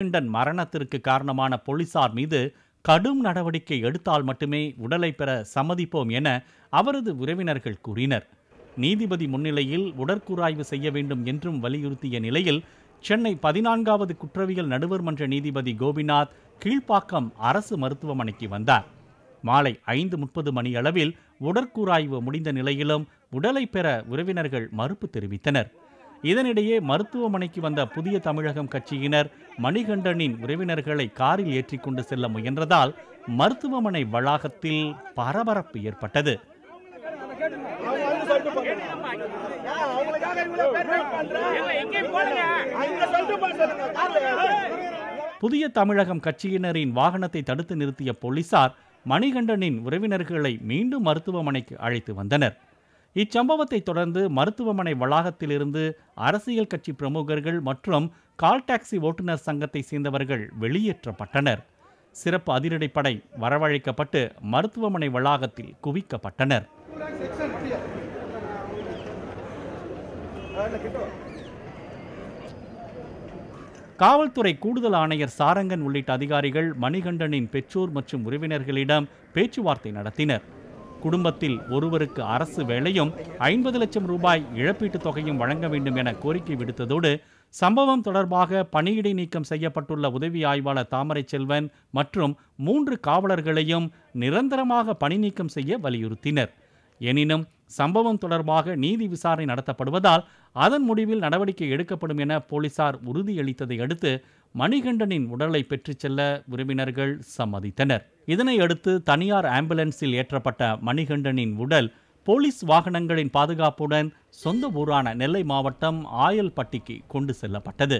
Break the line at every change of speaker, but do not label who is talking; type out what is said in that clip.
மணிகண்டன் மரணத்திற்கு காரணமான போலீசார் மீது கடும் நடவடிக்கை எடுத்தால் மட்டுமே உடலை பெற சம்மதிப்போம் என அவரது உறவினர்கள் கூறினர். நீதிபதி முன்னிலையில் உடற்கூராய்வு செய்ய வேண்டும் என்றும் வலியுறுத்திய நிலையில் சென்னை பதினான்காவது குற்றவியல் நடுவர் மன்ற நீதிபதி கோபிநாத் கீழ்ப்பாக்கம் அரசு மருத்துவமனைக்கு வந்தார். மாலை ஐந்து முப்பது மணியளவில் உடற்கூராய்வு முடிந்த நிலையிலும் உடலை பெற உறவினர்கள் மறுப்பு தெரிவித்தனர். இதனிடையே மருத்துவமனைக்கு வந்த புதிய தமிழகம் கட்சியினர் மணிகண்டனின் உறவினர்களை காரில் ஏற்றிக்கொண்டு செல்ல முயன்றதால் மருத்துவமனை வளாகத்தில் பரபரப்பு ஏற்பட்டது. புதிய தமிழகம் கட்சியினரின் வாகனத்தை தடுத்து நிறுத்திய போலீசார் மணிகண்டனின் உறவினர்களை மீண்டும் மருத்துவமனைக்கு அழைத்து வந்தனர். இச்சம்பவத்தை தொடர்ந்து மருத்துவமனை வளாகத்திலிருந்து அரசியல் கட்சி பிரமுகர்கள் மற்றும் கால் டாக்ஸி ஓட்டுநர் சங்கத்தை சேர்ந்தவர்கள் வெளியேற்றப்பட்டனர். சிறப்பு அதிரடிப்படை வரவழைக்கப்பட்டு மருத்துவமனை வளாகத்தில் குவிக்கப்பட்டனர். காவல்துறை கூடுதல் ஆணையர் சாரங்கன் உள்ளிட்ட அதிகாரிகள் மணிகண்டனின் பெற்றோர் மற்றும் உறவினர்களிடம் பேச்சுவார்த்தை நடத்தினர். குடும்பத்தில் ஒருவருக்கு அரசு வேலையும் ஐம்பது லட்சம் ரூபாய் இழப்பீட்டுத் தொகையும் வழங்க வேண்டும் என கோரிக்கை விடுத்ததோடு சம்பவம் தொடர்பாக பணியிடை நீக்கம் செய்யப்பட்டுள்ள உதவி ஆய்வாளர் தாமரை செல்வன் மற்றும் மூன்று காவலர்களையும் நிரந்தரமாக பணி நீக்கம் செய்ய வலியுறுத்தினர். எனினும் சம்பவம் தொடர்பாக நீதி விசாரணை நடத்தப்படுவதால் அதன் முடிவில் நடவடிக்கை எடுக்கப்படும் என போலீசார் உறுதியளித்ததை அடுத்து மணிகண்டனின் உடலை பெற்றுச் செல்ல உறவினர்கள் சம்மதித்தனர். இதனையடுத்து தனியார் ஆம்புலன்ஸில் ஏற்றப்பட்ட மணிகண்டனின் உடல் போலீஸ் வாகனங்களின் பாதுகாப்புடன் சொந்த ஊரான நெல்லை மாவட்டம் ஆயல்பட்டிக்கு கொண்டு செல்லப்பட்டது.